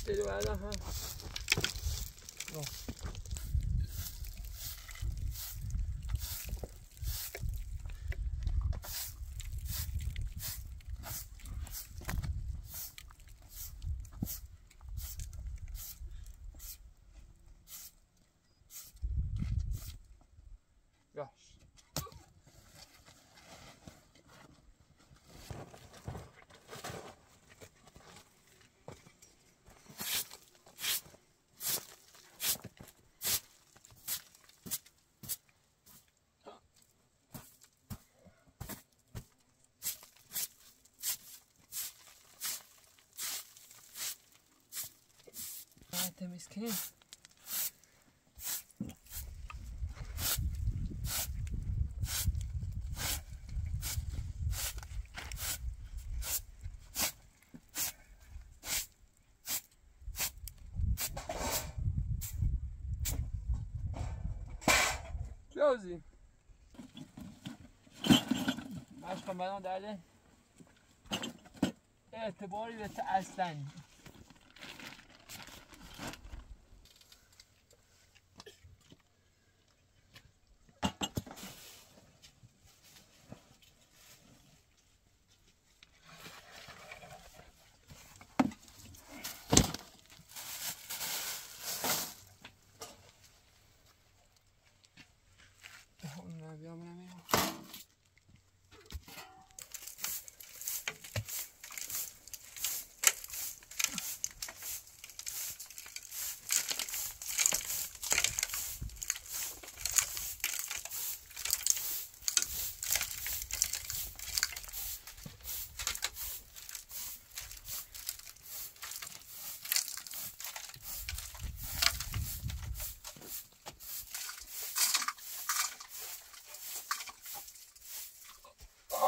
स्टेज आएगा हाँ Temiz ki. Closing. مشق من در اعتباری به اصلا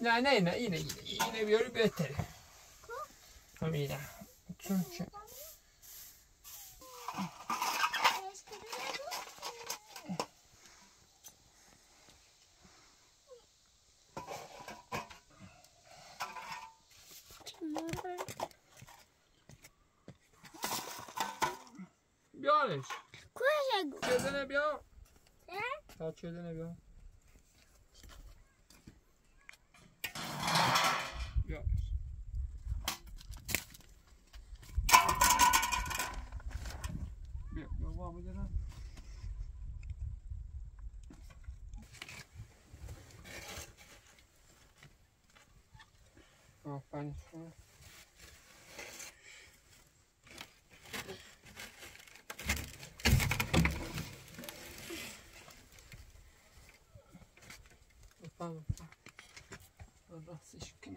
Nej, nej, nej, nej, nej, nej, vi gör det bättre. Kom Ida. Çünkü... Biorę. Kurze go. Jedzenie biorę. Tak? Tak, jedzenie biorę. gone through. Opa, opa. Orası şükür.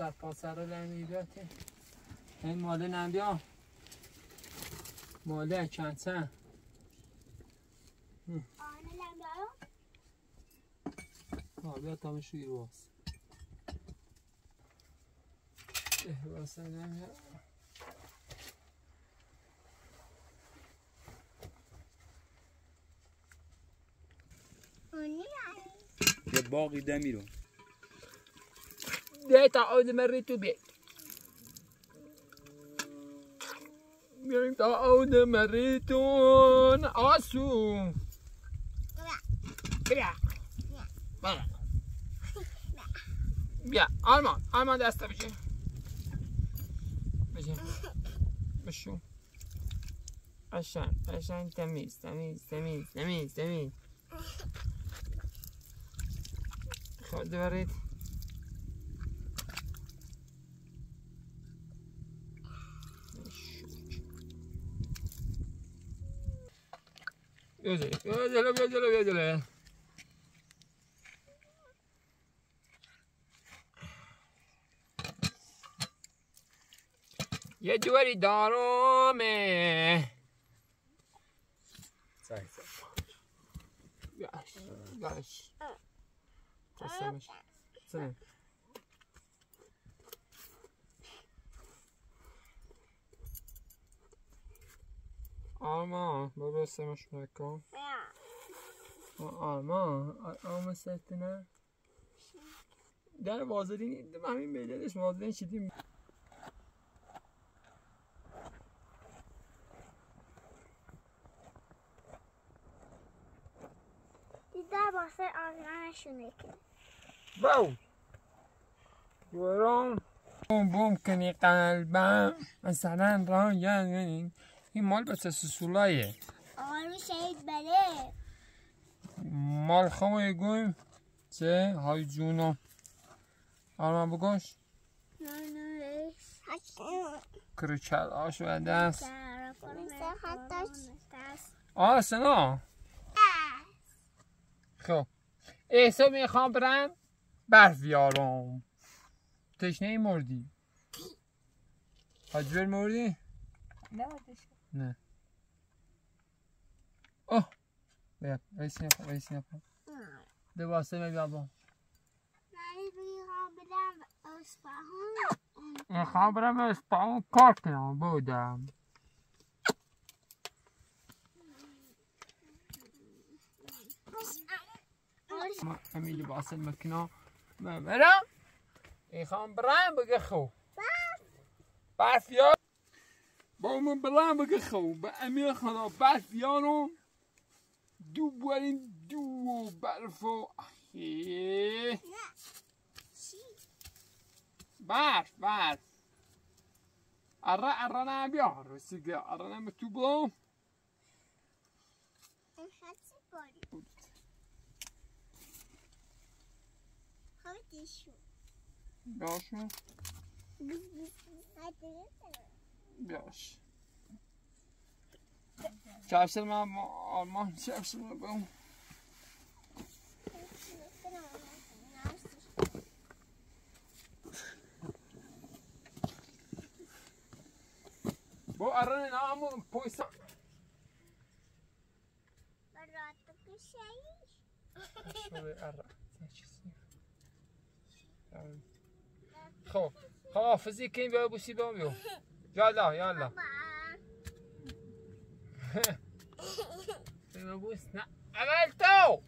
همین آسر پاسر رو لمیداته این ماله نبیا ماله چند سن ها بیا تا مشو گیر باز اه واسه نمیا یه باقی دمی رو ده تعود مريتو بيت بیاریم تا آود مریتون. آسو بیا. بیا. بیا. آرمان. آرمان دسته بشه بشه بشو قشنگ. قشنگ تمیز تمیز تمیز تمیز تمیز. خود برید. بیا جلو بیا جلو بیا جلو بیا جلو یه جوری دارمه سعی سعی Yaş, yaş. Kesilmiş. Senin. Alma, baba sevmiş bırakın. Alma, alma setine. در وازلین همین بیدلش وازلین شدیم دیدر واسه آنانشونه که باو ورام بوم کنی قلبم مثلا را یعنی این مال بچه سسولایه آقای شهید بله. مال خمه گویم چه؟ های جونم آرمان بگوش کرچل آش و دست. آه سنا خب. احسا می‌خوام برم برف بیارم تشنه مردی. حجبر مردی؟ نه نه اوه بیا ویسی نپا ویسی نپا ده واسه می بیا با من می‌خوام برم اسپاون کار کنم بودم ما همین لباس المكنة ما برم می‌خوام برم بگه خو برف یا با من برم بگه خو به امیر خدا یارم دو بریم دو و برف و. برف برف اره اره نه بیار رسیده اره نه تو بلام این حدسی باری. خواهی بیاش کفشل من آلمان کفشل من بگم با اره نه همون پویسا اره خب حافظی که این بیا بوسی یالا یالا بابا بیا بوس نه اول تو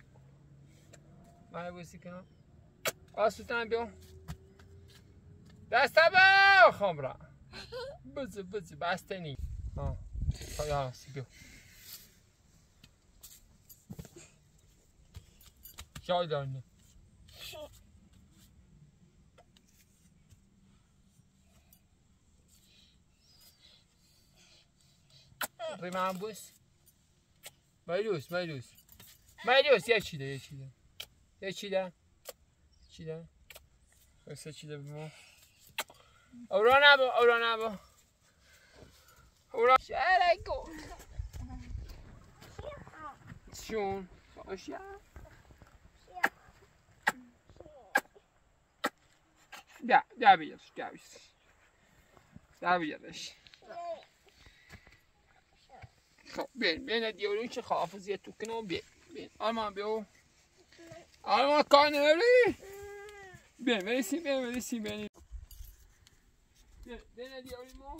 ما بوسی کنم آسوتن بیو دسته با خمرا بزی بزی بسته نی ها یالا سی بیو bus. Maylus, maylus. Maylus, یه چیده یه چیده. یه چیده. چیده؟ بسه چیده بمو اورا نبا اورا نبا. اورا. شرکو شون. باشیا بیا بیا بیارش بیا بیارش. بیا بیارش. خب، بین بین دیوری چه خافزی تو کنو بین بین. آلمان بیو آلمان کار نوری بین بریسی بین بریسی بین. بین دیوری ما.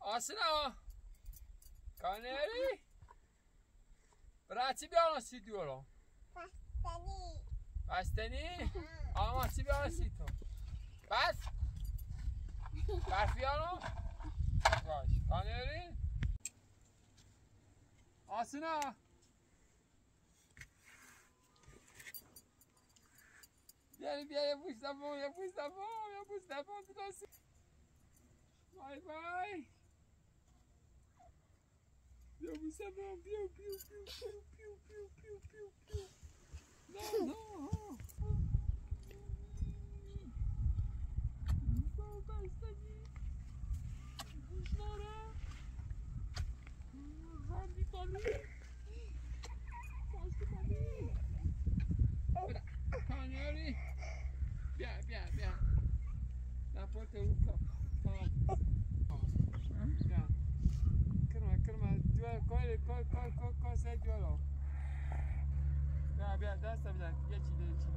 آسنا کار نوری برای چی بیانو سی دیورو بستنی. بستنی؟ آلمان بس. بس بس یارو باش کانیری آسنا بیا بیا یه بوش دفعه یه بوش دفعه یه بوش دفعه دلاسی بای بای یه بوش دفعه بیو بیو بیو بیو بیو بیو dakika bir dakika. Geç ileri çık.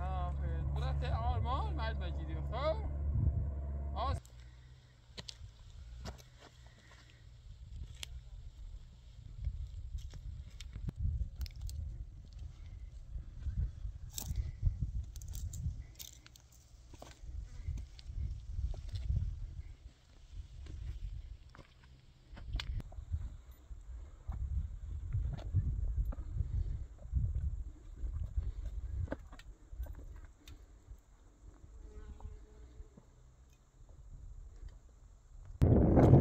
Aferin. Bırak te armağan Mert Bacı diyor. Tamam.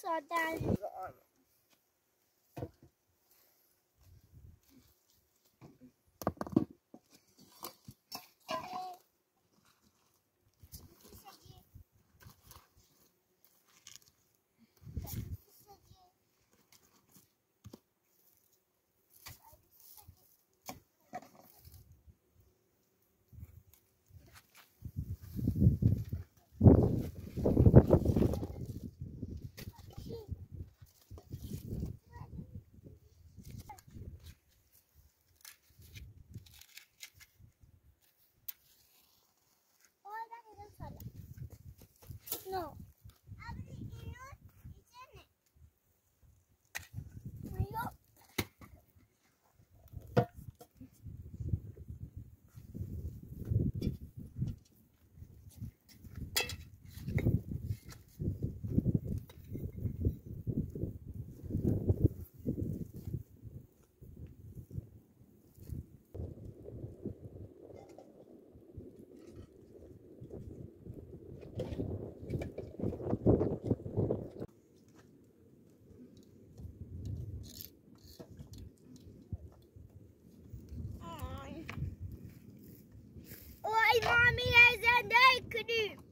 saw that. to do.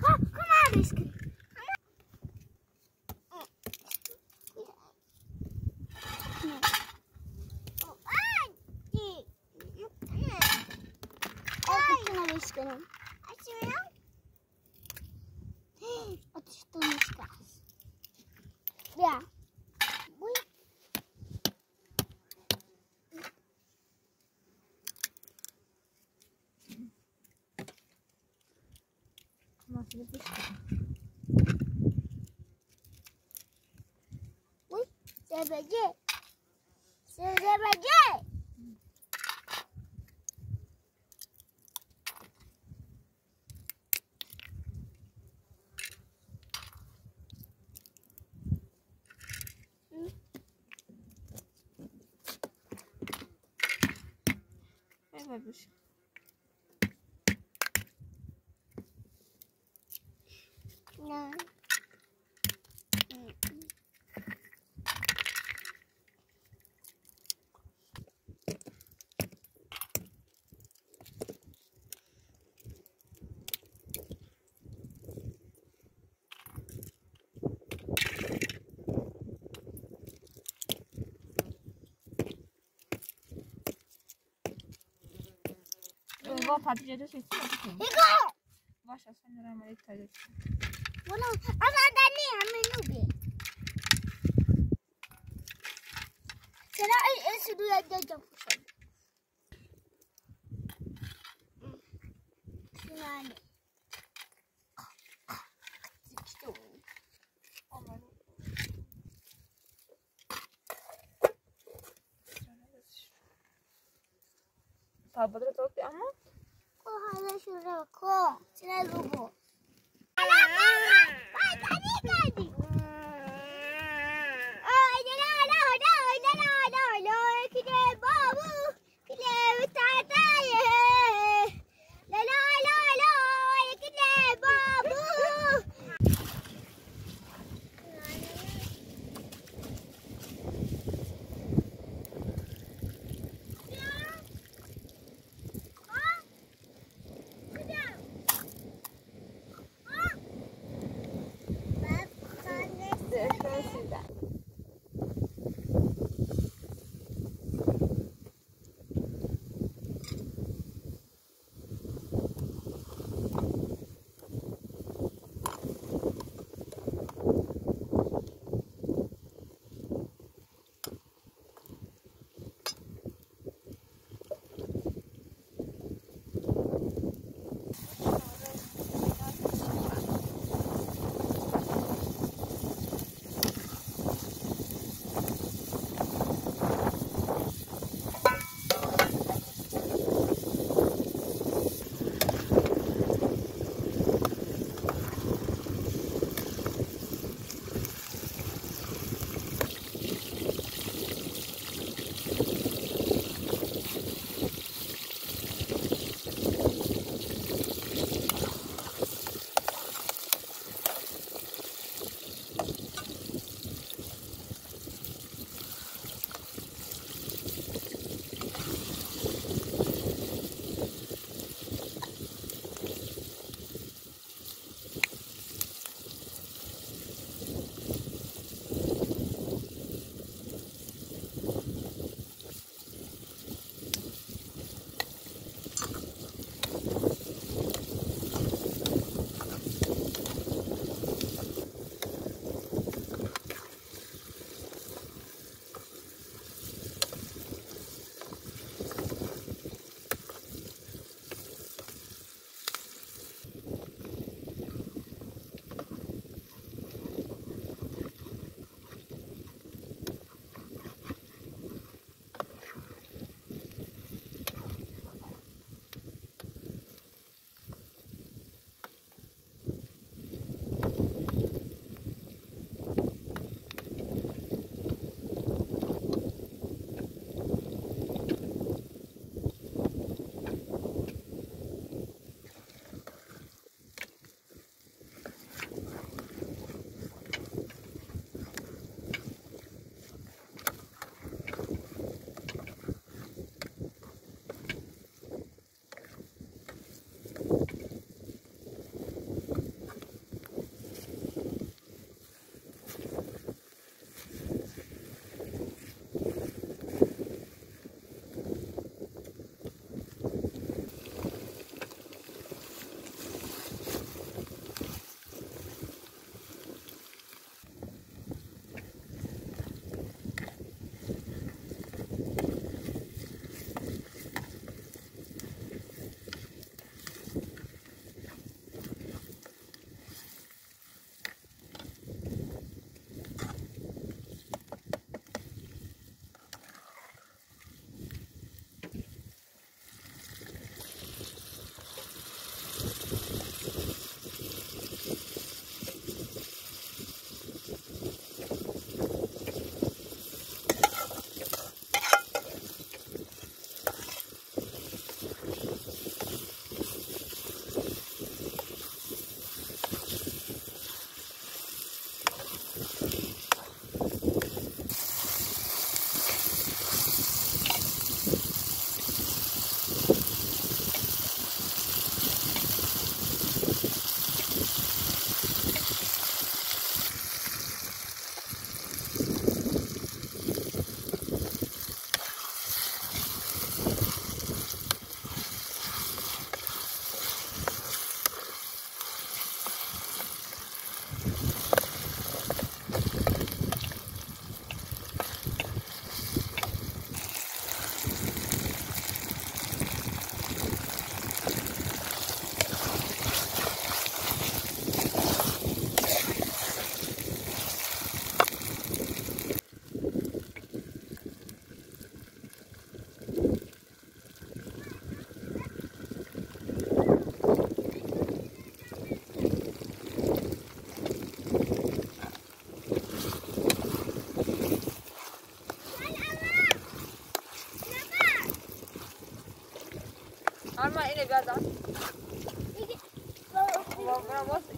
Como, é, era? 我再把这，再把这。嗯，再把这。Baba patlıcanı seçti. Iko! Başla sen de rahmet et. Bueno, ahora Dani, a mí no ve. Será el estudio de Jefferson. Yani. Arma اینه بیاد بابا برم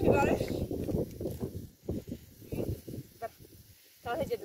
একেবারে তাহলে যেতে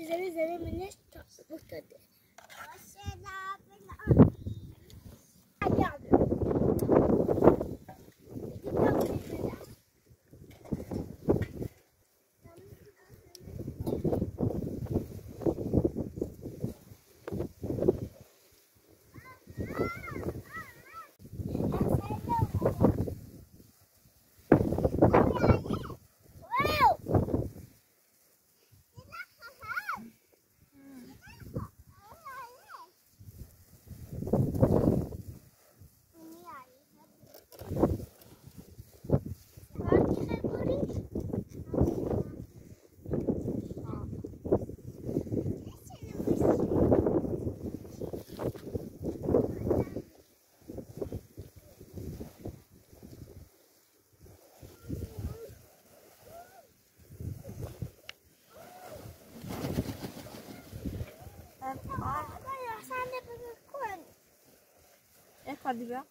sizlere izlemeniz tatlı mutlu. Hoşçakalın. Adi ya?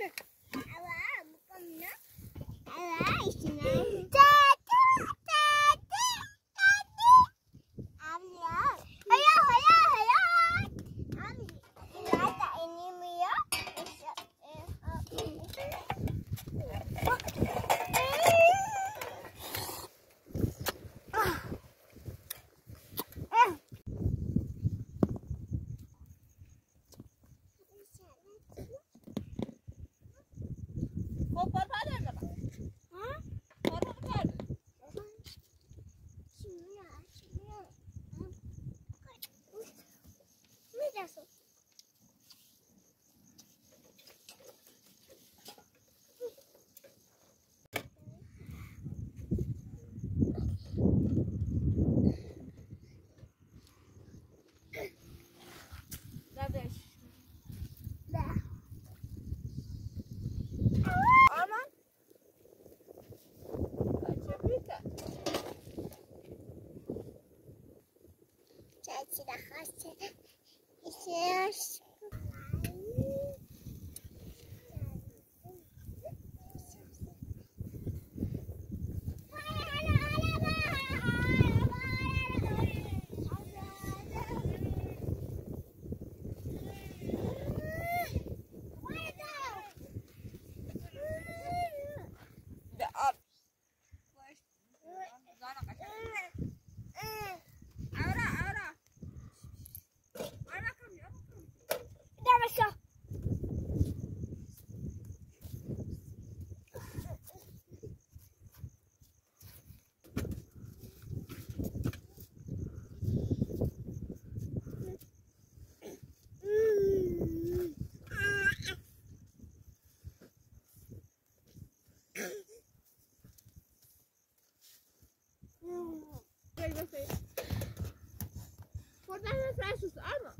later. Gracias. Elbise. Buradan da sen sus ama.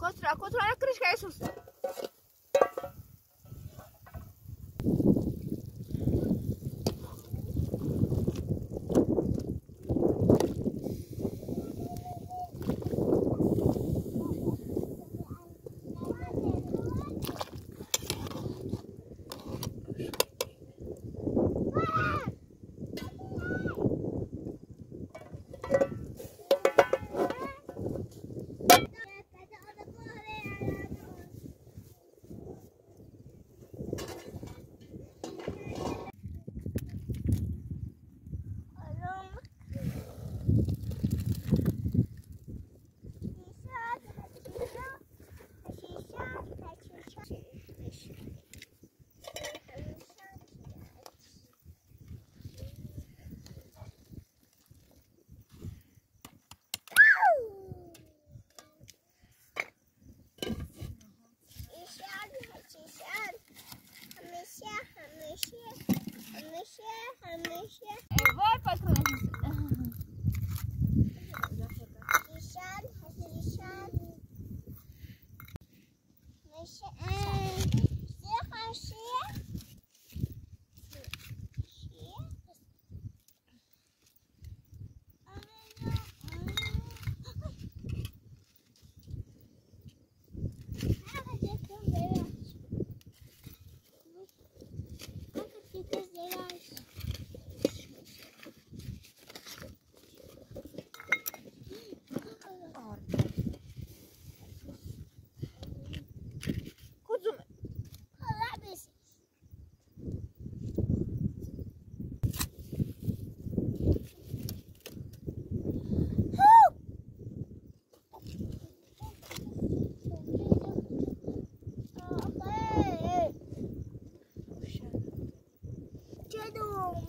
Controla, controla aqueles é isso.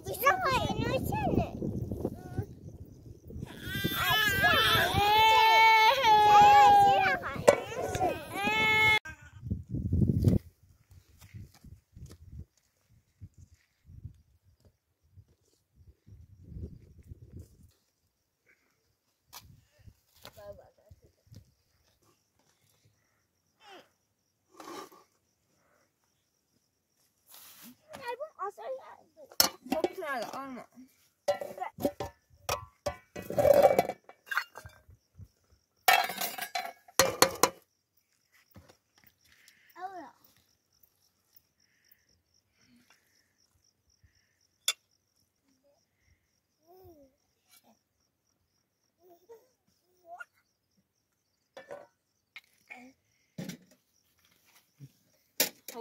你说话也能信呢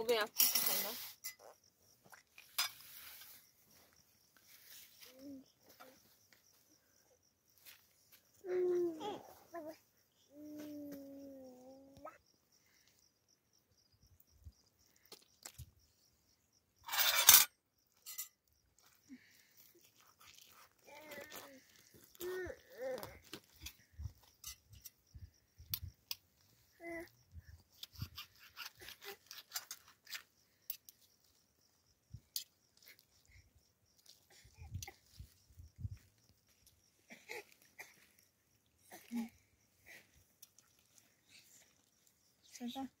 后背啊，的。Hoşçakalın.